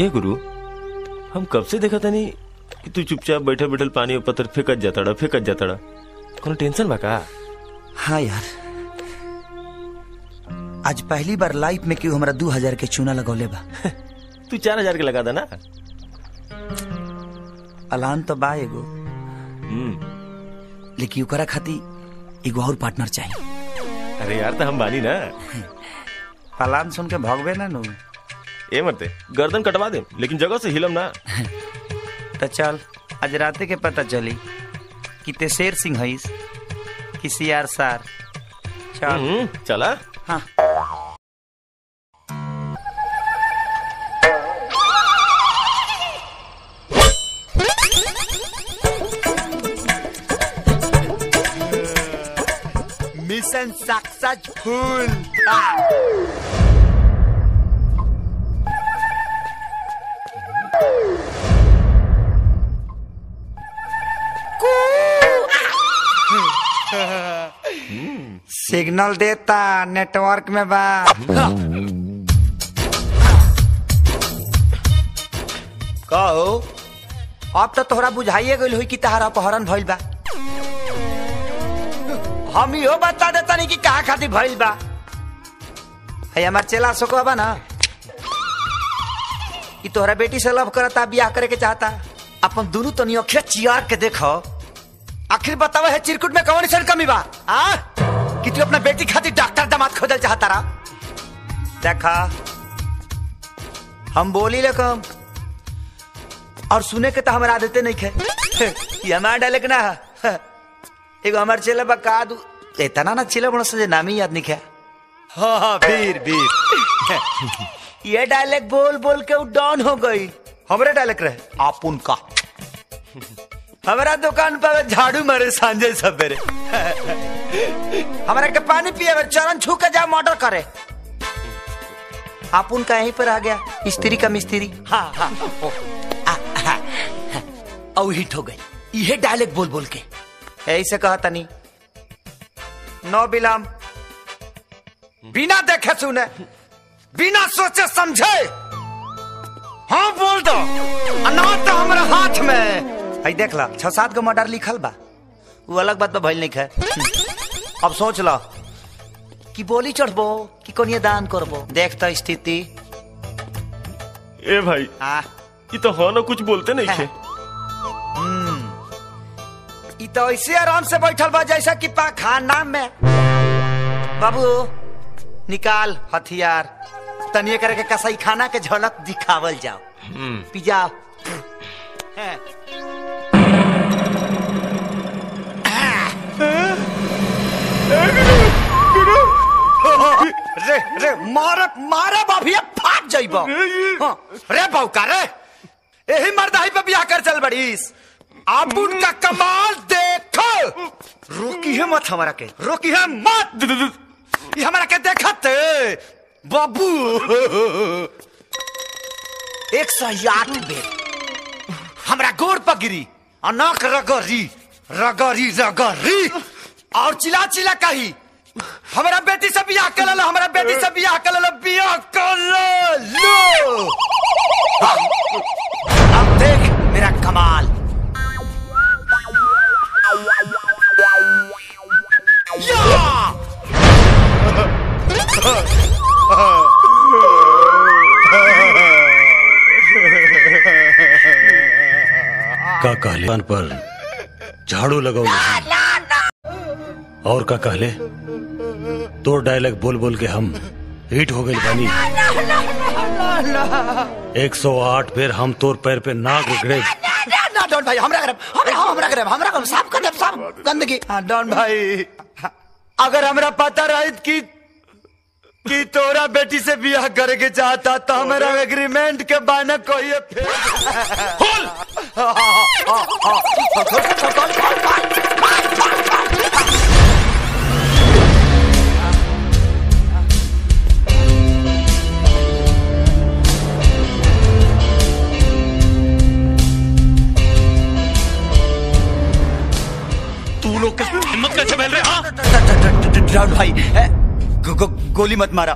ए गुरु हम कब से देखा था नहीं कि तू चुपचाप बैठल बैठल पानी और पत्थर फेंकत जाता फेंकत जाता कोनो टेंशन बा का? हाँ यार। आज पहली बार लाइफ में क्यों हमरा दू हज़ार के चूना लगौले बा? तू चार हज़ार के लगा था ना? अलान तो बा एगो। हम्म। लेकिन ओकरा खातिर एगो और पार्टनर चाहिए अरे यार तो हम बानी ना। अलान सुन के भगवे ना नु। ए मरते गर्दन कटवा दे लेकिन जगह से हिलम ना। तो चल आज राते के पता चली कि ते शेर सिंह हईस कि सियार सार। चल। हम्म, चला। हाँ। Mission successful. सिग्नल देता नेटवर्क में बा। कहो। अब तो तोहरा बुझाइए गइल हुई कि तहारा अपहरण भइल बा। हम इहो बता देता नहीं कि कहा खातिर भइल बा। है हमार चेला सोको बा ना। कि तोहरा बेटी से लव करता बियाह करे के चाहता। अपन दोनों तनी अखिया चियार के देखो आखिर बतावा है चिरकुट में कौन सन कमी बा? आ? कि तू अपना बेटी खातिर डॉक्टर दामाद खोजल चाहता रहा। देखा हम बोली ले कम। और सुने के तो हमारा आदते नहीं खे। ये हमारा डाले के ना। एगो हमार चेला बा का दू इतना ना चेला बड़ा से नाम ही याद नहीं खे। हाँ हाँ वीर वीर ये डायलेक्ट बोल बोल के डाउन हो गई। हमरे डायलेक्ट रहे। आप उनका हमारा दुकान पर झाड़ू मारे सांझे सवेरे। हमारा के पानी पिए चरण छू के जाओ मर्डर करे। आप उनका यहीं पर आ गया स्त्री का मिस्त्री। हाँ हाँ। हाँ, हाँ, हिट हो गई। ये डायलेक्ट बोल बोल के। ऐसे कहा तनी। नो बिलाम। बिना देखे सुने बिना सोचे समझे। हाँ बोल दो। अनाथ तो हमारे हाथ में। आई देख ला छह सात गो मर्डर लिखल बा। वो अलग बात भइल नहीं है अब सोच लो कि बोली चढ़बो कि कोनिए दान करबो। देख तो स्थिति। ए भाई आ। ये तो हो ना कुछ बोलते नहीं थे ई तो ऐसे आराम से बैठल बा जैसा कि पाखाना में। बाबू निकाल हथियार। तनिए करके कसाई खाना के झलक दिखावल जाओ। पिजाओ। रे मारे बाभिया फाट जाइबो। हाँ, रे बौका रे यही मर्दाही पे बियाह कर चल बड़ीस। अब उनका कमाल देखो। रोकी है मत हमारा के रोकी है मत। ये हमारा के देखत बाबू। एक सौ आठ बेर। हमरा गोड़ पर गिरी अनाक रगरी रगरी रगरी। और चिल्ला चिल्ला कही हमारा बेटी से बियाह कर लो हमारा बेटी से बियाह कर लो बियाह कर लो अब देख मेरा कमाल! का कहले? पर झाड़ू लगाओ। और का कहले? तोर डायलॉग बोल बोल के हम हिट हो गए बानी 108 बेर हम तोर पैर पे नाक उगड़े ना डॉन भाई हमरा करब हमरा हमरा करब हमरा करब साफ़ कर देब साफ़ गंदगी हाँ डॉन भाई अगर हमरा पता रहित कि कि तोरा बेटी से बियाह करे के चाहता तो हमारा एग्रीमेंट के बाना कोई फेल तू हिम्मत रहे हाँ? भाई गो, गो, गोली मत मारा।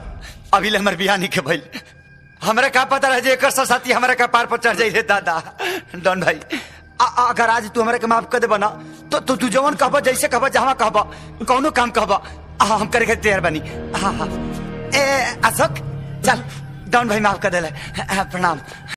अभी हमार बियाह नहीं के भइल। हमरा का पता रहे जे एकर साथी हमरा का पार पर चढ़ जाई दादा? डॉन भाई अगर आज तू हमरा के माफ़ कर दे बना तो तू तू जवन कहबा जैसे कहबा जहाँ कहबा कौनो काम कहबा हम करे के तैयार बनी। हाँ हाँ। ए अशोक चल डॉन भाई माफ़ कर दे प्रणाम।